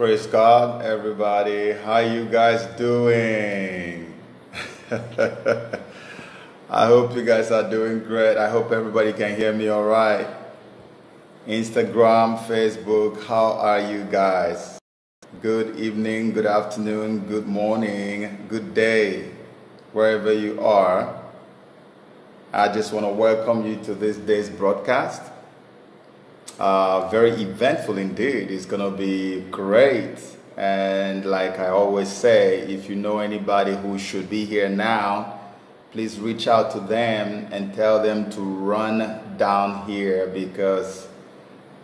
Praise God, everybody. How you guys doing? I hope you guys are doing great. I hope everybody can hear me all right. Instagram, Facebook, how are you guys? Good evening, good afternoon, good morning, good day, wherever you are. I just want to welcome you to this day's broadcast. Uh, very eventful indeed. It's going to be great. And like I always say, if you know anybody who should be here now, please reach out to them and tell them to run down here because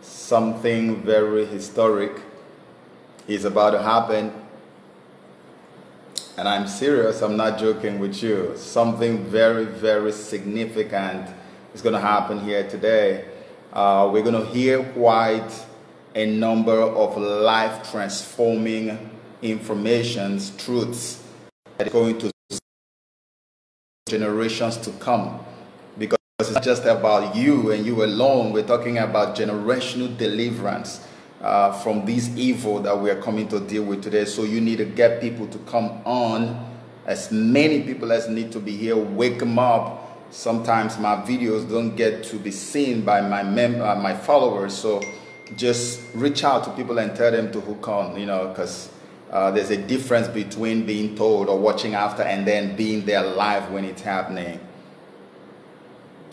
something very historic is about to happen. And I'm serious, I'm not joking with you. Something very, very significant is going to happen here today. Uh, we're going to hear quite a number of life transforming informations, truths that are going to generations to come. Because it's not just about you and you alone, we're talking about generational deliverance. Uh, from this evil that we are coming to deal with today. So you need to get people to come on, as many people as need to be here, wake them up, sometimes my videos don't get to be seen by my mem- uh, my followers so just reach out to people and tell them to hook on you know because uh, there's a difference between being told or watching after and then being there live when it's happening.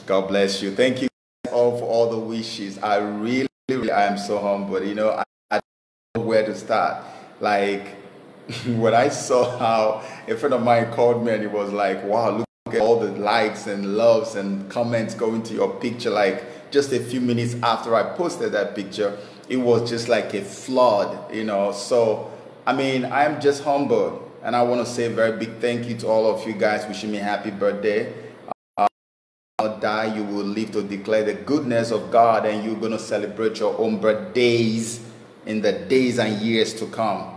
God bless you. Thank you all for all the wishes. I really, really i am so humbled. You know I, I don't know where to start. Like when i saw how a friend of mine called me and he was like wow look at all the likes and loves and comments going to your picture like just a few minutes after i posted that picture it was just like a flood you know? So i mean i'm just humbled and i want to say a very big thank you to all of you guys wishing me happy birthday. I'll die you will live to declare the goodness of god and you're going to celebrate your own birthdays in the days and years to come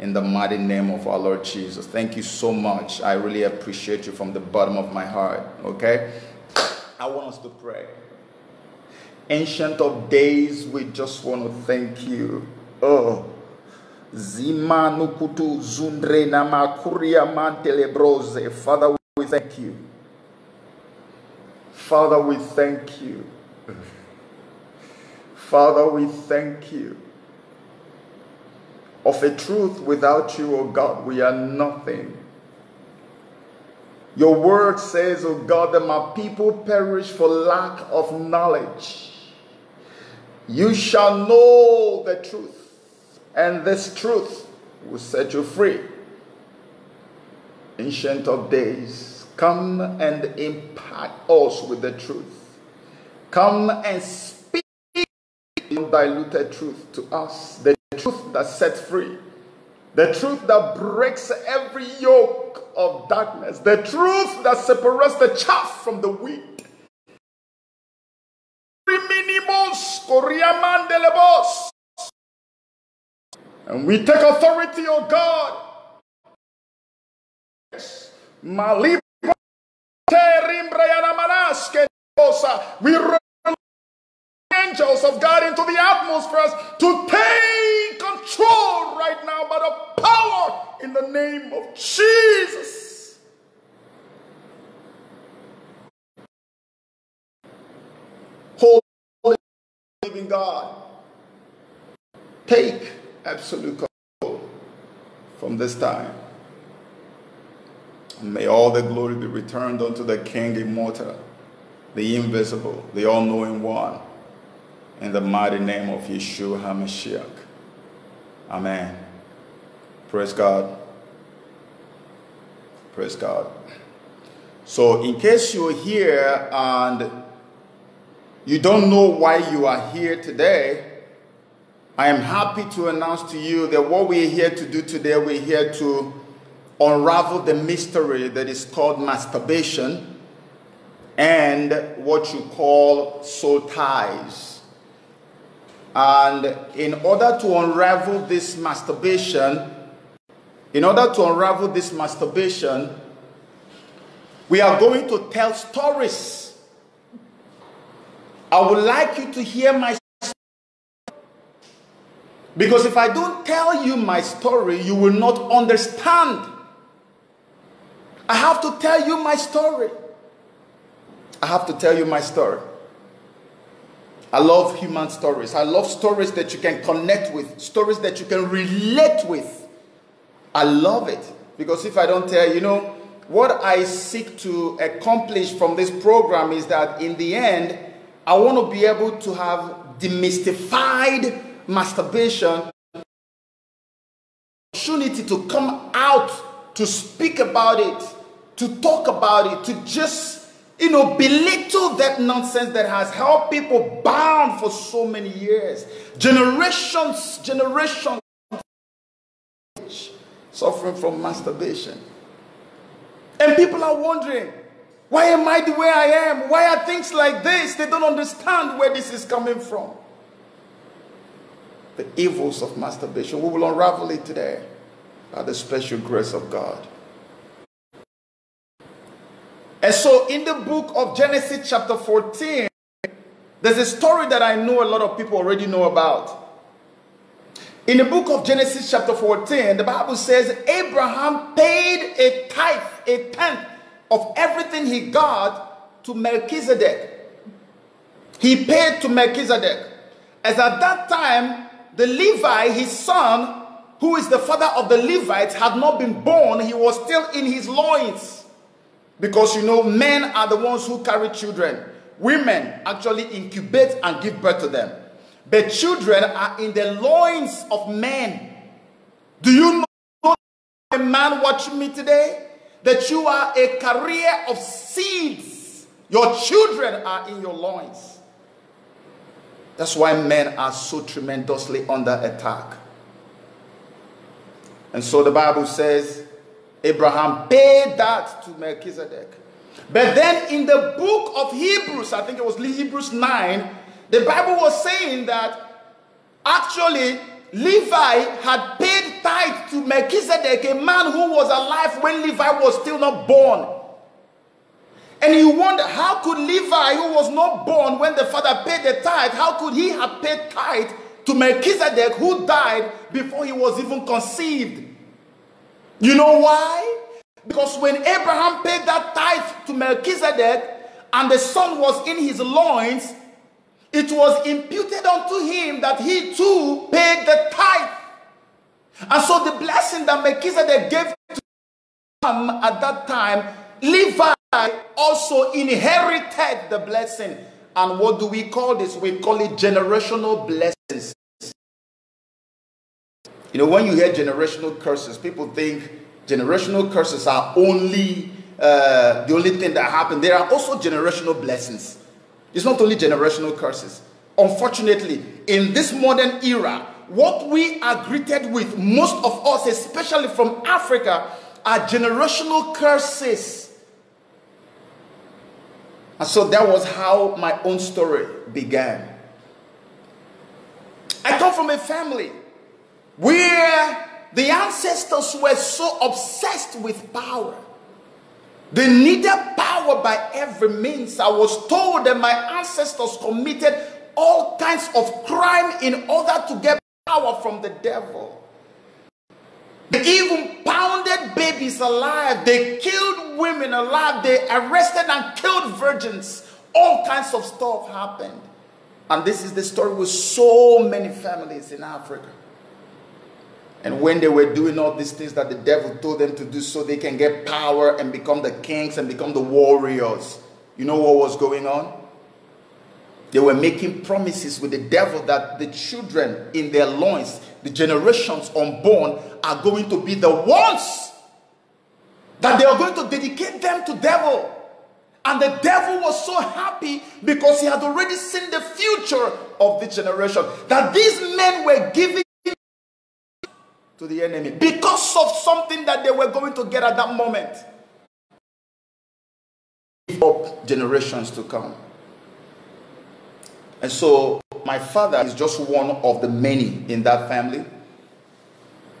in the mighty name of our Lord Jesus. Thank you so much. I really appreciate you from the bottom of my heart. Okay? I want us to pray. Ancient of days, we just want to thank you. Oh. Zima nukutu zundre namakuria mantelebroze. Father, we thank you. Father, we thank you. Father, we thank you of a truth without you, O God, we are nothing. Your word says, O God, that my people perish for lack of knowledge. You shall know the truth, and this truth will set you free. Ancient of days, come and impact us with the truth. Come and speak undiluted truth to us. The truth that sets free, the truth that breaks every yoke of darkness, the truth that separates the chaff from the wheat. And we take authority, O God. We angels of God into the atmosphere to take control right now by the power in the name of Jesus. Holy living God, take absolute control from this time. And may all the glory be returned unto the King immortal, the invisible, the all knowing one in the mighty name of Yeshua HaMashiach. Amen. Praise God. Praise God. So, in case you're here and you don't know why you are here today, I am happy to announce to you that what we're here to do today, we're here to unravel the mystery that is called masturbation and what you call soul ties. And in order to unravel this masturbation, in order to unravel this masturbation, we are going to tell stories. I would like you to hear my story. Because if I don't tell you my story, you will not understand. I have to tell you my story. I have to tell you my story. I love human stories. I love stories that you can connect with, stories that you can relate with. I love it. Because if I don't tell you know, what I seek to accomplish from this program is that in the end, I want to be able to have demystified masturbation opportunity to come out to speak about it, to talk about it, to just you know, belittle that nonsense that has held people bound for so many years. Generations, generations suffering from masturbation. And people are wondering, why am I the way I am? Why are things like this? They don't understand where this is coming from. The evils of masturbation. We will unravel it today by the special grace of God. And so in the book of Genesis, chapter 14, there's a story that I know a lot of people already know about. In the book of Genesis, chapter 14, the Bible says Abraham paid a tithe, a tenth of everything he got to Melchizedek. He paid to Melchizedek. As at that time, the Levi, his son, who is the father of the Levites, had not been born, he was still in his loins. Because you know, men are the ones who carry children. Women actually incubate and give birth to them. But children are in the loins of men. Do you know, a man watching me today, that you are a carrier of seeds? Your children are in your loins. That's why men are so tremendously under attack. And so the Bible says, Abraham paid that to Melchizedek. But then in the book of Hebrews, I think it was Hebrews 9, the Bible was saying that actually Levi had paid tithe to Melchizedek, a man who was alive when Levi was still not born. And you wonder, how could Levi, who was not born when the father paid the tithe, how could he have paid tithe to Melchizedek, who died before he was even conceived? You know why? Because when Abraham paid that tithe to Melchizedek and the son was in his loins, it was imputed unto him that he too paid the tithe. And so the blessing that Melchizedek gave to him at that time, Levi also inherited the blessing. And what do we call this? We call it generational blessings. You know, when you hear generational curses, people think generational curses are only uh, the only thing that happened. There are also generational blessings. It's not only generational curses. Unfortunately, in this modern era, what we are greeted with, most of us, especially from Africa, are generational curses. And so that was how my own story began. I come from a family where the ancestors were so obsessed with power. They needed power by every means. I was told that my ancestors committed all kinds of crime in order to get power from the devil. They even pounded babies alive. They killed women alive. They arrested and killed virgins. All kinds of stuff happened. And this is the story with so many families in Africa. And when they were doing all these things that the devil told them to do so they can get power and become the kings and become the warriors, you know what was going on? They were making promises with the devil that the children in their loins, the generations unborn, are going to be the ones that they are going to dedicate them to devil. And the devil was so happy because he had already seen the future of the generation. That these men were giving to the enemy because of something that they were going to get at that moment. Up generations to come. And so my father is just one of the many in that family.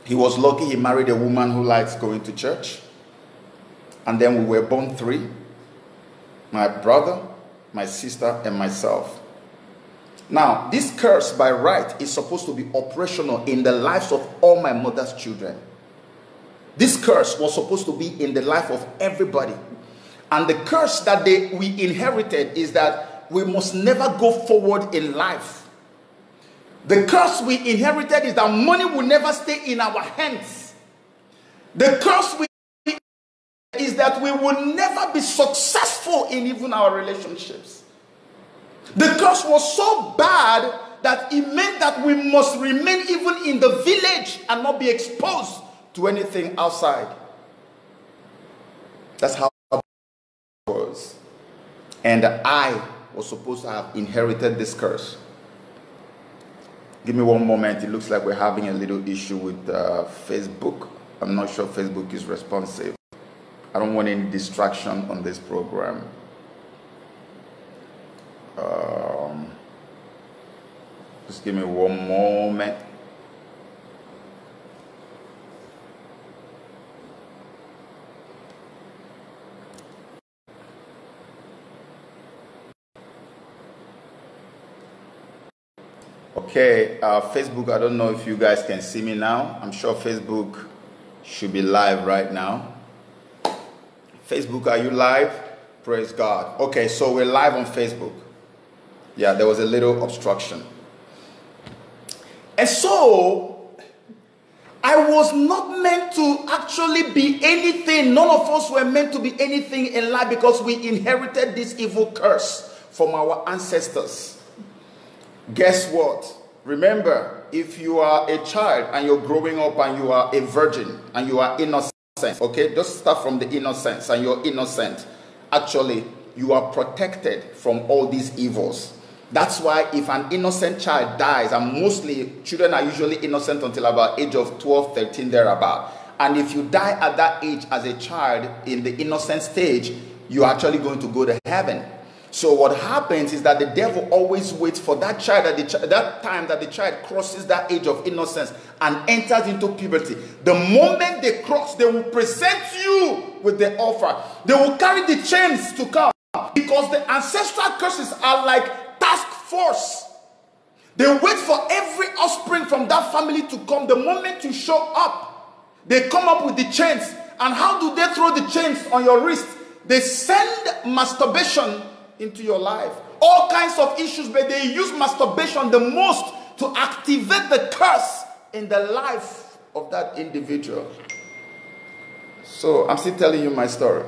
He was lucky he married a woman who likes going to church. And then we were born three my brother, my sister, and myself. Now, this curse by right is supposed to be operational in the lives of all my mother's children. This curse was supposed to be in the life of everybody. And the curse that they, we inherited is that we must never go forward in life. The curse we inherited is that money will never stay in our hands. The curse we is that we will never be successful in even our relationships. The curse was so bad that it meant that we must remain even in the village and not be exposed to anything outside. That's how it was. And I was supposed to have inherited this curse. Give me one moment. It looks like we're having a little issue with uh, Facebook. I'm not sure Facebook is responsive. I don't want any distraction on this program. Um, just give me one moment. Okay, uh, Facebook, I don't know if you guys can see me now. I'm sure Facebook should be live right now. Facebook, are you live? Praise God. Okay, so we're live on Facebook. Yeah, there was a little obstruction. And so, I was not meant to actually be anything. None of us were meant to be anything in life because we inherited this evil curse from our ancestors. Guess what? Remember, if you are a child and you're growing up and you are a virgin and you are innocent, Okay, just start from the innocence, and you're innocent. Actually, you are protected from all these evils. That's why if an innocent child dies, and mostly children are usually innocent until about age of 12, 13, thereabout. And if you die at that age as a child in the innocent stage, you're actually going to go to heaven. So what happens is that the devil always waits for that child at the that time that the child crosses that age of innocence and enters into puberty. The moment they cross, they will present you with the offer. They will carry the chains to come because the ancestral curses are like force. They wait for every offspring from that family to come. The moment you show up, they come up with the chains. And how do they throw the chains on your wrist? They send masturbation into your life. All kinds of issues, but they use masturbation the most to activate the curse in the life of that individual. So I'm still telling you my story.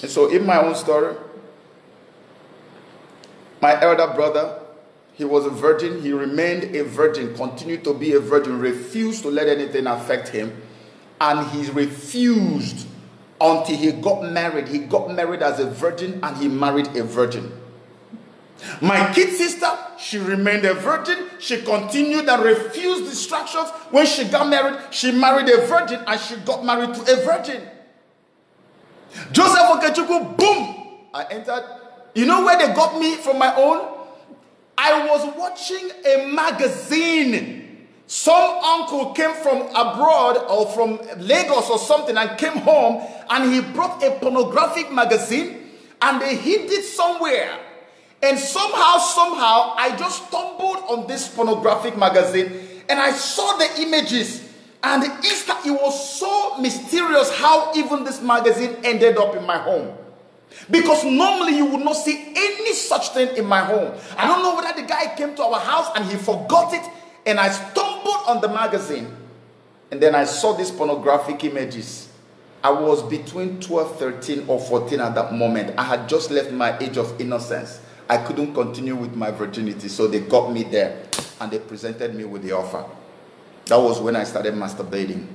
And so, in my own story, my elder brother, he was a virgin. He remained a virgin, continued to be a virgin, refused to let anything affect him. And he refused until he got married. He got married as a virgin and he married a virgin. My kid sister, she remained a virgin. She continued and refused distractions. When she got married, she married a virgin and she got married to a virgin. Joseph Okechukwu, boom! I entered. You know where they got me from my own? I was watching a magazine some uncle came from abroad or from Lagos or something and came home and he brought a pornographic magazine and they hid it somewhere. And somehow, somehow, I just stumbled on this pornographic magazine and I saw the images. And it was so mysterious how even this magazine ended up in my home. Because normally you would not see any such thing in my home. I don't know whether the guy came to our house and he forgot it and I stumbled on the magazine and then I saw these pornographic images. I was between 12, 13, or 14 at that moment. I had just left my age of innocence. I couldn't continue with my virginity, so they got me there and they presented me with the offer. That was when I started masturbating.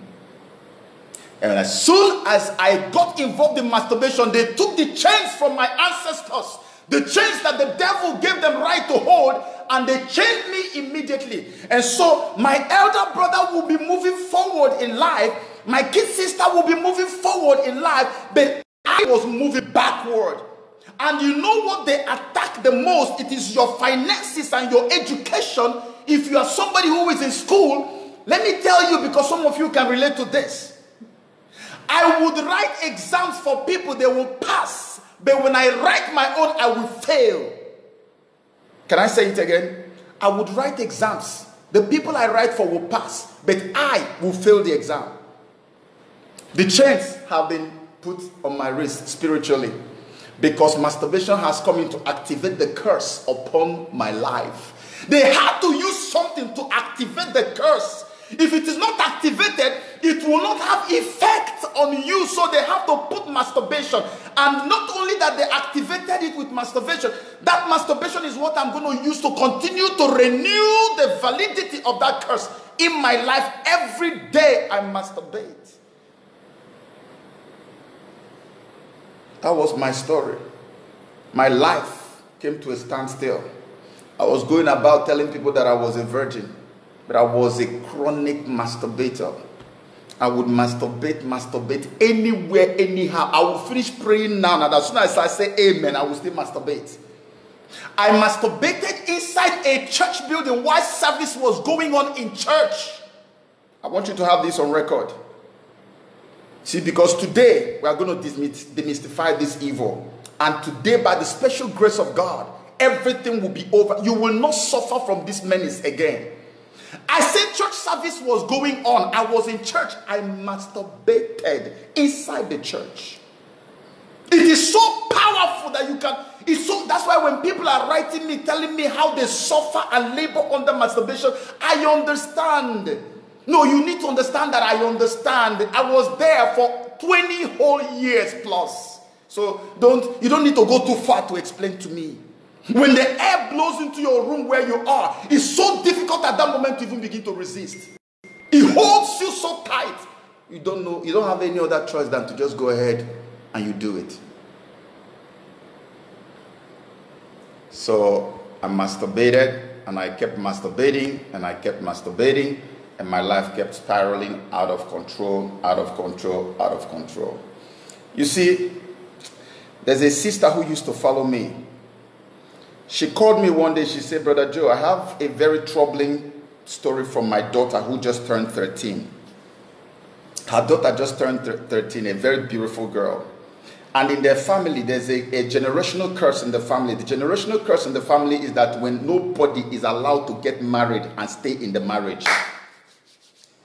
And as soon as I got involved in masturbation, they took the chains from my ancestors, the chains that the devil gave them right to hold, and they changed me immediately. And so my elder brother will be moving forward in life, my kid sister will be moving forward in life, but I was moving backward. And you know what they attack the most? It is your finances and your education. If you are somebody who is in school, let me tell you because some of you can relate to this. I would write exams for people, they will pass. But when I write my own, I will fail. Can I say it again? I would write exams. The people I write for will pass, but I will fail the exam. The chains have been put on my wrist spiritually because masturbation has come in to activate the curse upon my life. They had to use something to activate the curse. If it is not activated, it will not have effect on you. So they have to put masturbation. And not only that they activated it with masturbation, that masturbation is what I'm going to use to continue to renew the validity of that curse in my life. Every day I masturbate. That was my story. My life came to a standstill. I was going about telling people that I was a virgin, but I was a chronic masturbator. I would masturbate, masturbate anywhere, anyhow. I will finish praying now, and as soon as I say amen, I will still masturbate. I masturbated inside a church building while service was going on in church. I want you to have this on record. See, because today we are going to demystify this evil. And today, by the special grace of God, everything will be over. You will not suffer from this menace again. I said church service was going on. I was in church. I masturbated inside the church. It is so powerful that you can. It's so that's why when people are writing me, telling me how they suffer and labor under masturbation, I understand. No, you need to understand that I understand. I was there for 20 whole years plus. So don't you don't need to go too far to explain to me. When the air blows into your room where you are, it's so difficult at that moment to even begin to resist. It holds you so tight. You don't know, you don't have any other choice than to just go ahead and you do it. So I masturbated and I kept masturbating and I kept masturbating and my life kept spiraling out of control, out of control, out of control. You see, there's a sister who used to follow me. She called me one day. She said, Brother Joe, I have a very troubling story from my daughter who just turned 13. Her daughter just turned 13, a very beautiful girl. And in their family, there's a, a, generational curse in the family. The generational curse in the family is that when nobody is allowed to get married and stay in the marriage,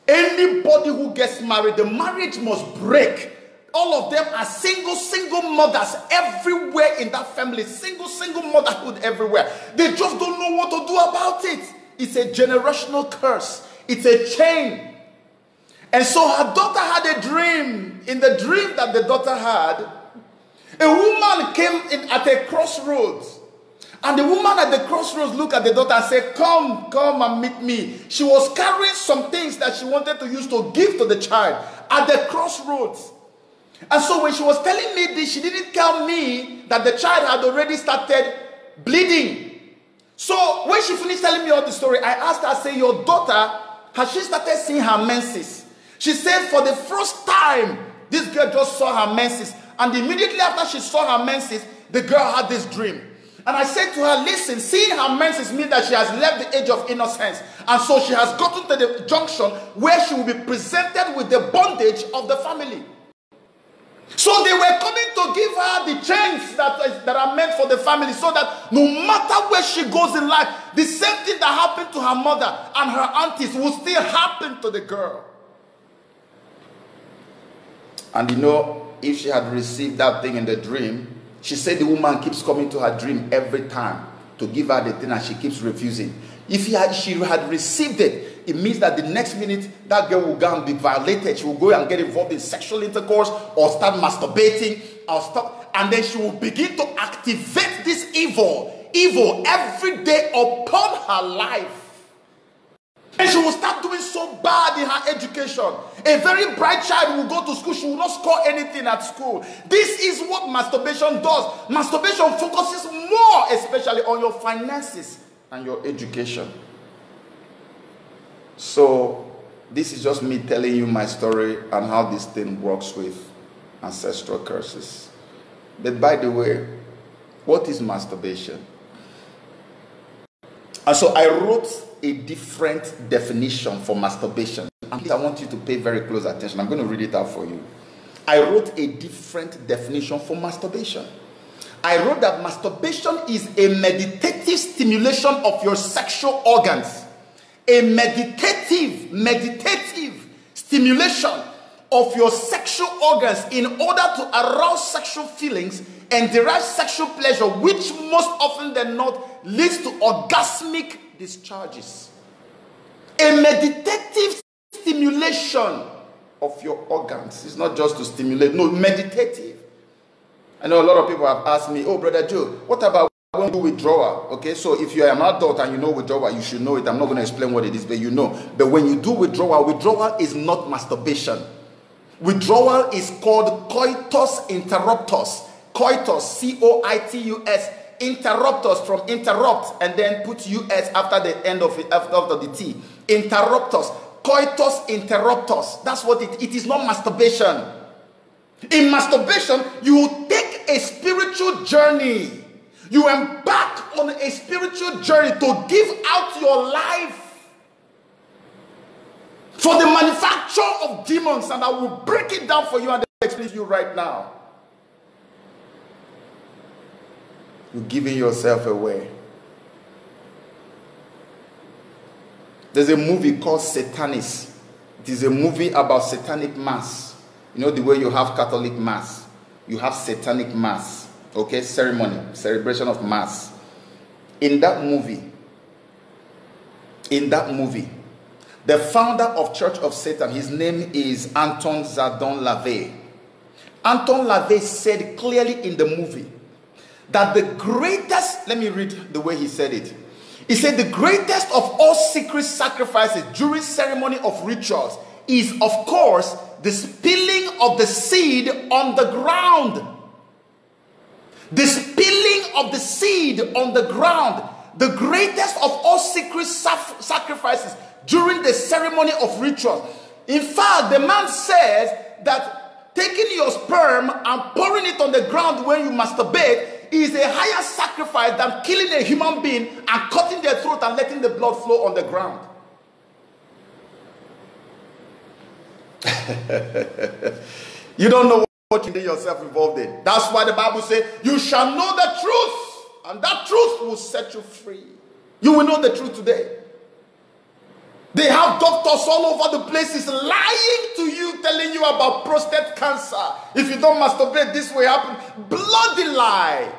Anybody who gets married, the marriage must break. All of them are single, single mothers everywhere in that family. Single, single motherhood everywhere. They just don't know what to do about it. It's a generational curse, it's a chain. And so her daughter had a dream. In the dream that the daughter had, a woman came in at a crossroads and the woman at the crossroads looked at the daughter and said, Come, come and meet me. She was carrying some things that she wanted to use to give to the child at the crossroads. And so when she was telling me this, she didn't tell me that the child had already started bleeding. So when she finished telling me all the story, I asked her, I said, Your daughter, has she started seeing her menses? She said, For the first time, this girl just saw her menses. And immediately after she saw her menses, the girl had this dream. And I said to her, listen, seeing her menses means that she has left the age of innocence. And so she has gotten to the junction where she will be presented with the bondage of the family. So they were coming to give her the chains that, that are meant for the family so that no matter where she goes in life, the same thing that happened to her mother and her aunties will still happen to the girl. And you know, if she had received that thing in the dream, she said the woman keeps coming to her dream every time to give her the thing and she keeps refusing. If had, she had received it, it means that the next minute that girl will go and be violated. She will go and get involved in sexual intercourse or start masturbating or stop, and then she will begin to activate this evil, evil every day upon her life. And she will start doing so bad in her education. A very bright child will go to school, she will not score anything at school. This is what masturbation does. Masturbation focuses more, especially on your finances and your education. So, this is just me telling you my story and how this thing works with ancestral curses. But by the way, what is masturbation? And so I wrote a different definition for masturbation. And I want you to pay very close attention. I'm going to read it out for you. I wrote a different definition for masturbation. I wrote that masturbation is a meditative stimulation of your sexual organs. A meditative, meditative stimulation of your sexual organs in order to arouse sexual feelings and derive sexual pleasure, which most often than not leads to orgasmic discharges. A meditative stimulation of your organs. It's not just to stimulate, no, meditative. I know a lot of people have asked me, oh, Brother Joe, what about when you withdrawal? Okay, so if you're an adult and you know withdrawal, you should know it. I'm not going to explain what it is, but you know. But when you do withdrawal, withdrawal is not masturbation. Withdrawal is called coitus interruptus. Coitus, C O I T U S, interruptus from interrupt and then put US after the end of it, after the T. Interruptus, coitus interruptus. That's what it, it is not masturbation. In masturbation, you a spiritual journey. You embark on a spiritual journey to give out your life for the manufacture of demons, and I will break it down for you and explain to you right now. You're giving yourself away. There's a movie called Satanis. It is a movie about satanic mass. You know the way you have Catholic mass, you have satanic mass, okay? Ceremony, celebration of mass. In that movie, in that movie, the founder of Church of Satan, his name is Anton Szandor LaVey. Anton LaVey said clearly in the movie that the greatest, let me read the way he said it. He said, The greatest of all secret sacrifices during ceremony of rituals is, of course, the spilling of the seed on the ground. The spilling of the seed on the ground. The greatest of all secret sacrifices during the ceremony of rituals. In fact, the man says that taking your sperm and pouring it on the ground when you masturbate is a higher sacrifice than killing a human being and cutting their throat and letting the blood flow on the ground. you don't know what you get yourself involved in. That's why the Bible says, You shall know the truth, and that truth will set you free. You will know the truth today. They have doctors all over the places lying to you, telling you about prostate cancer. If you don't masturbate, this will happen. Bloody lie.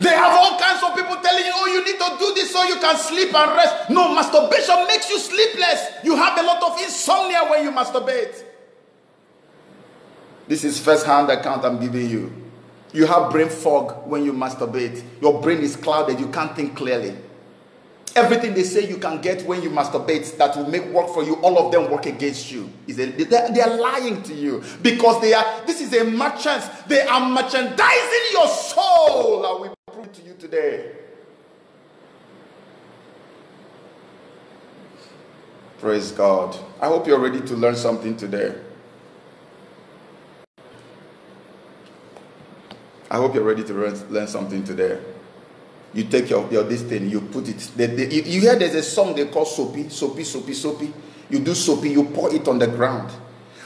They have all kinds of people telling you, oh, you need to do this so you can sleep and rest. No, masturbation makes you sleepless. You have a lot of insomnia when you masturbate. This is first hand account I'm giving you. You have brain fog when you masturbate. Your brain is clouded. You can't think clearly. Everything they say you can get when you masturbate that will make work for you, all of them work against you. They are lying to you because they are. This is a merchant. They are merchandising your soul. Today. Praise God. I hope you're ready to learn something today. I hope you're ready to learn, something today. You take your, your this thing, you put it. They, they, you, you hear there's a song they call soapy, soapy, soapy, soapy. You do soapy, you pour it on the ground.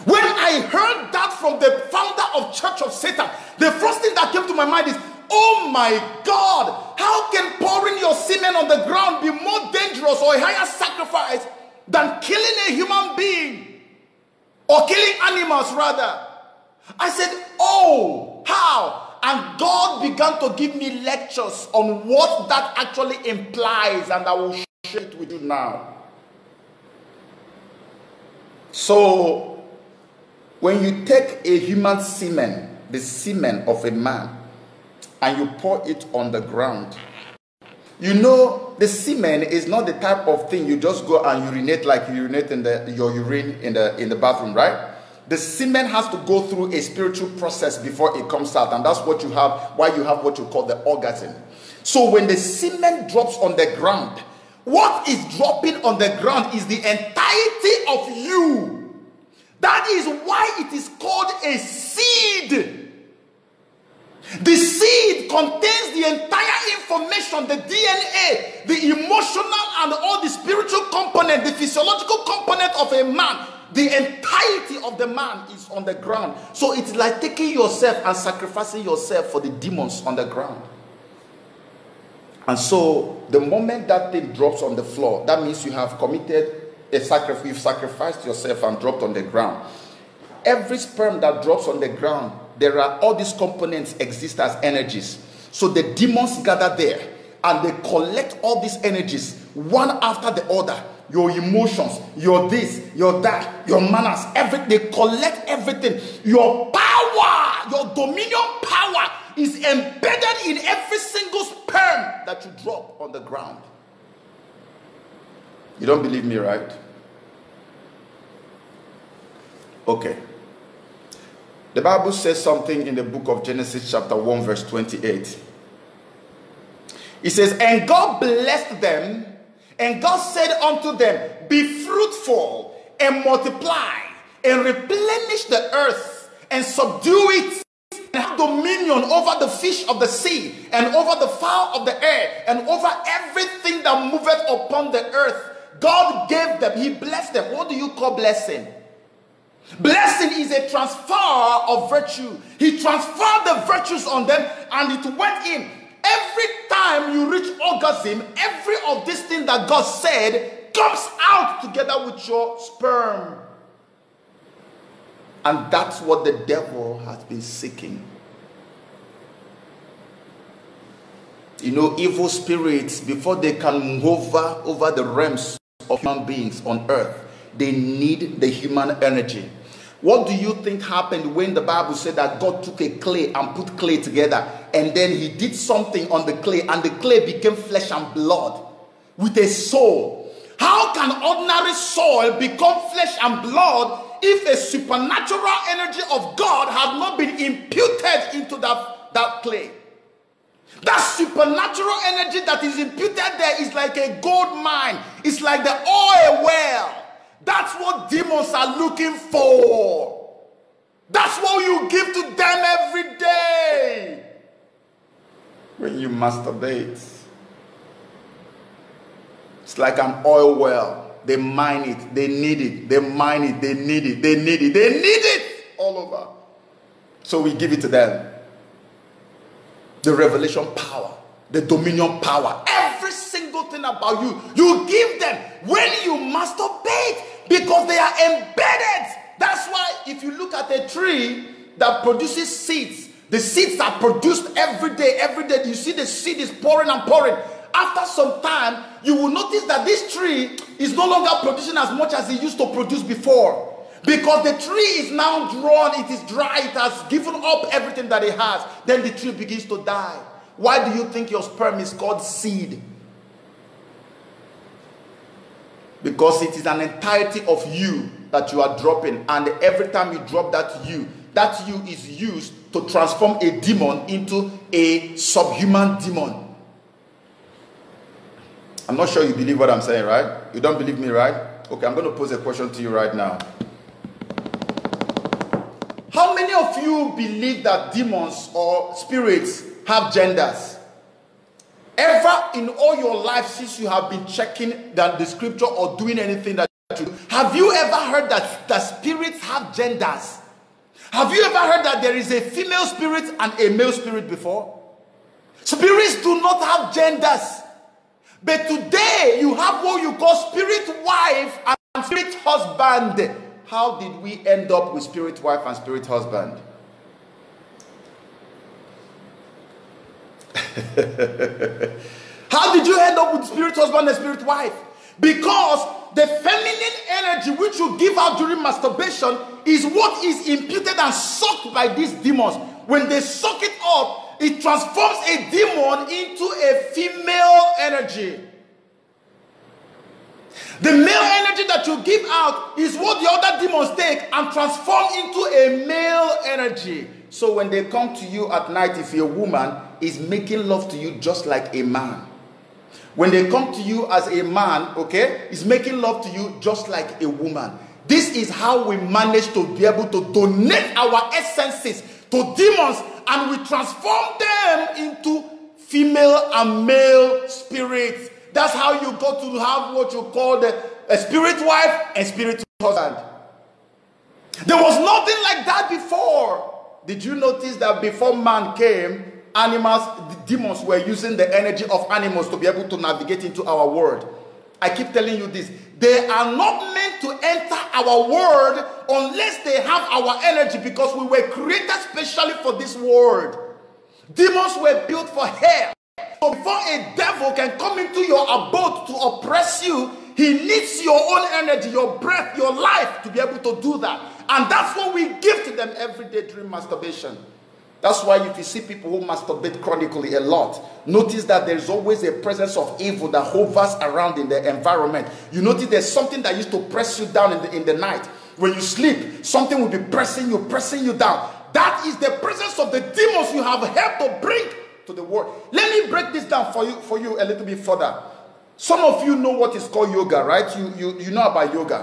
When I heard that from the founder of Church of Satan, the first thing that came to my mind is, oh my God, how can pouring your semen on the ground be more dangerous or a higher sacrifice than killing a human being or killing animals rather? I said, oh, how? And God began to give me lectures on what that actually implies, and I will share it with you now. So, when you take a human semen, the semen of a man, and you pour it on the ground, you know the semen is not the type of thing you just go and urinate like you urinate in the your urine in the in the bathroom, right? the semen has to go through a spiritual process before it comes out and that's what you have why you have what you call the orgasm. So when the semen drops on the ground what is dropping on the ground is the entirety of you. That is why it is called a seed The seed contains the entire information, the DNA, the emotional and all the spiritual component, the physiological component of a man. The entirety of the man is on the ground. So it's like taking yourself and sacrificing yourself for the demons on the ground. And so the moment that thing drops on the floor, that means you have committed a sacrifice, you've sacrificed yourself and dropped on the ground. Every sperm that drops on the ground there are all these components exist as energies. So the demons gather there and they collect all these energies one after the other. Your emotions, your this, your that, your manners, everything. They collect everything. Your power, your dominion power is embedded in every single sperm that you drop on the ground. You don't believe me, right? Okay. The Bible says something in the book of Genesis, chapter 1, verse 28. It says, And God blessed them, and God said unto them, Be fruitful and multiply, and replenish the earth, and subdue it, and have dominion over the fish of the sea, and over the fowl of the air, and over everything that moveth upon the earth. God gave them, He blessed them. What do you call blessing? Blessing is a transfer of virtue. He transferred the virtues on them and it went in. Every time you reach orgasm, every of these things that God said comes out together with your sperm. And that's what the devil has been seeking. You know, evil spirits, before they can move over, over the realms of human beings on earth, they need the human energy. What do you think happened when the Bible said that God took a clay and put clay together and then he did something on the clay and the clay became flesh and blood with a soul? How can ordinary soil become flesh and blood if a supernatural energy of God has not been imputed into that, that clay? That supernatural energy that is imputed there is like a gold mine, it's like the oil well. That's what demons are looking for. That's what you give to them every day. When you masturbate, it's like an oil well. They mine it, they need it, they mine it, they need it, they need it, they need it all over. So we give it to them. The revelation power, the dominion power, every single thing about you, you give them when you masturbate because they are embedded. That's why if you look at a tree that produces seeds, the seeds are produced every day, every day. You see the seed is pouring and pouring. After some time, you will notice that this tree is no longer producing as much as it used to produce before. Because the tree is now drawn, it is dry, it has given up everything that it has. Then the tree begins to die. Why do you think your sperm is called seed? Because it is an entirety of you that you are dropping. And every time you drop that you that you is used to transform a demon into a subhuman demon. I'm not sure you believe what i'm saying right? You don't believe me right? Okay i'm going to pose a question to you right now. How many of you believe that demons or spirits have genders Ever in all your life since you have been checking that the scripture or doing anything that you have you ever heard that the spirits have genders? Have you ever heard that there is a female spirit and a male spirit before? Spirits do not have genders. But today you have what you call spirit wife and spirit husband. How did we end up with spirit wife and spirit husband? How did you end up with spirit husband and spirit wife? Because the feminine energy which you give out during masturbation is what is imputed and sucked by these demons. When they suck it up, it transforms a demon into a female energy. The male energy that you give out is what the other demons take and transform into a male energy. So when they come to you at night, if you're a woman, is making love to you just like a man. When they come to you as a man, okay, is making love to you just like a woman. This is how we manage to be able to donate our essences to demons and we transform them into female and male spirits. That's how you got to have what you call the, a spirit wife and spirit husband. There was nothing like that before. Did you notice that before man came, animals, demons were using the energy of animals to be able to navigate into our world? I keep telling you this. They are not meant to enter our world unless they have our energy because we were created specially for this world. Demons were built for hell. So before a devil can come into your abode to oppress you, he needs your own energy, your breath, your life to be able to do that. And that's what we give to them every day during masturbation. That's why if you see people who masturbate chronically a lot, notice that there's always a presence of evil that hovers around in the environment. You notice there's something that used to press you down in the, in the night. When you sleep, something will be pressing you, pressing you down. That is the presence of the demons you have helped to bring to the world. Let me break this down for you, for you a little bit further. Some of you know what is called yoga, right? You, you, you know about yoga.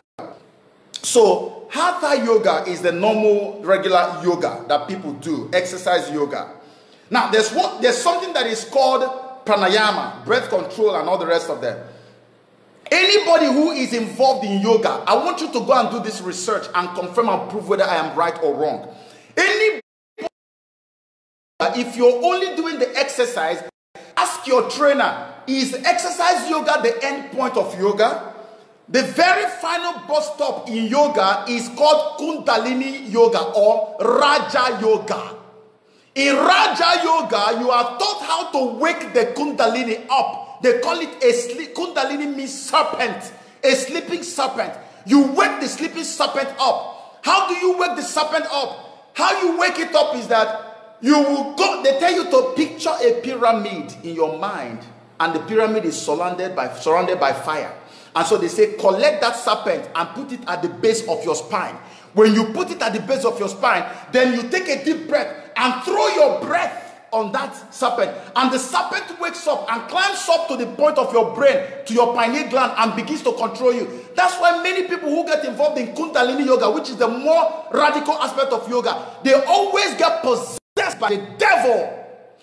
So, hatha yoga is the normal, regular yoga that people do, exercise yoga. Now, there's what there's something that is called pranayama, breath control, and all the rest of them. Anybody who is involved in yoga, I want you to go and do this research and confirm and prove whether I am right or wrong. Any if you're only doing the exercise, ask your trainer, is exercise yoga the end point of yoga? The very final bus stop in yoga is called Kundalini Yoga or Raja Yoga. In Raja Yoga, you are taught how to wake the Kundalini up. They call it a sleep. Kundalini means serpent, a sleeping serpent. You wake the sleeping serpent up. How do you wake the serpent up? How you wake it up is that you will go, they tell you to picture a pyramid in your mind, and the pyramid is surrounded by surrounded by fire. And so they say, collect that serpent and put it at the base of your spine. When you put it at the base of your spine, then you take a deep breath and throw your breath on that serpent. And the serpent wakes up and climbs up to the point of your brain, to your pineal gland, and begins to control you. That's why many people who get involved in Kundalini Yoga, which is the more radical aspect of yoga, they always get possessed by the devil.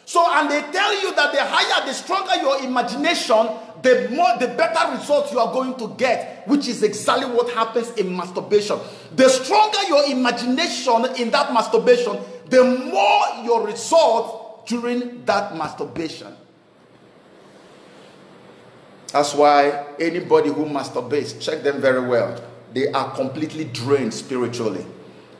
So, and they tell you that the higher, the stronger your imagination, the more the better results you are going to get, which is exactly what happens in masturbation. The stronger your imagination in that masturbation, the more your results during that masturbation. That's why anybody who masturbates, check them very well. They are completely drained spiritually.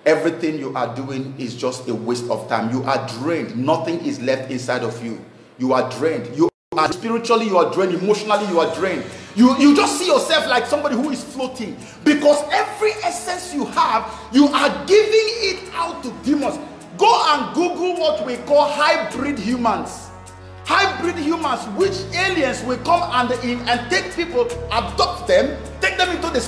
Everything you are doing is just a waste of time. You are drained. Nothing is left inside of you. You are drained. You are spiritually, you are drained. Emotionally, you are drained. You, you just see yourself like somebody who is floating because every essence you have, you are giving it out to demons. Go and Google what we call hybrid humans. Hybrid humans, which aliens will come and, and take people, adopt them, take them into the